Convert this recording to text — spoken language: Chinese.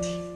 天